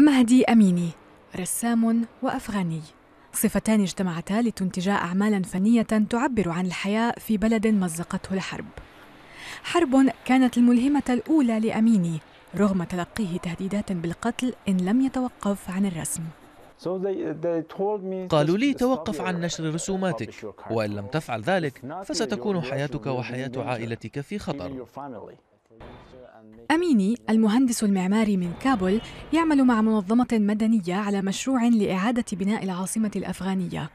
مهدي أميني رسام وأفغاني. صفتان اجتمعتا لتنتجا أعمالا فنية تعبر عن الحياة في بلد مزقته الحرب. حرب كانت الملهمة الأولى لأميني رغم تلقيه تهديدات بالقتل إن لم يتوقف عن الرسم. قالوا لي توقف عن نشر رسوماتك. وإن لم تفعل ذلك فستكون حياتك وحياة عائلتك في خطر. أميني المهندس المعماري من كابول يعمل مع منظمة مدنية على مشروع لإعادة بناء العاصمة الأفغانية.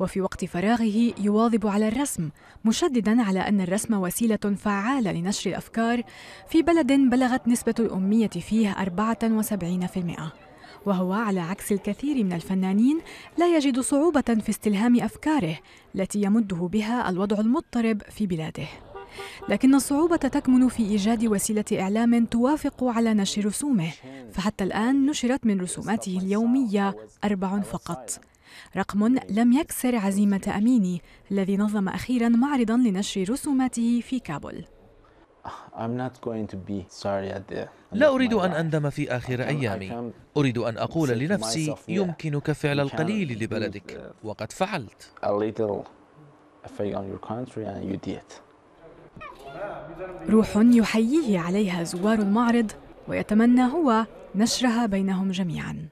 وفي وقت فراغه يواظب على الرسم مشددا على أن الرسم وسيلة فعالة لنشر الأفكار في بلد بلغت نسبة الأمية فيه 74% وهو على عكس الكثير من الفنانين لا يجد صعوبة في استلهام أفكاره التي يمده بها الوضع المضطرب في بلاده. لكن الصعوبة تكمن في إيجاد وسيلة إعلام توافق على نشر رسومه فحتى الآن نشرت من رسوماته اليومية أربع فقط. رقم لم يكسر عزيمة أميني الذي نظم أخيرا معرضا لنشر رسوماته في كابول. لا أريد أن أندم في آخر أيامي. أريد أن أقول لنفسي يمكنك فعل القليل لبلدك. وقد فعلت. روح يحييه عليها زوار المعرض ويتمنى هو نشرها بينهم جميعا.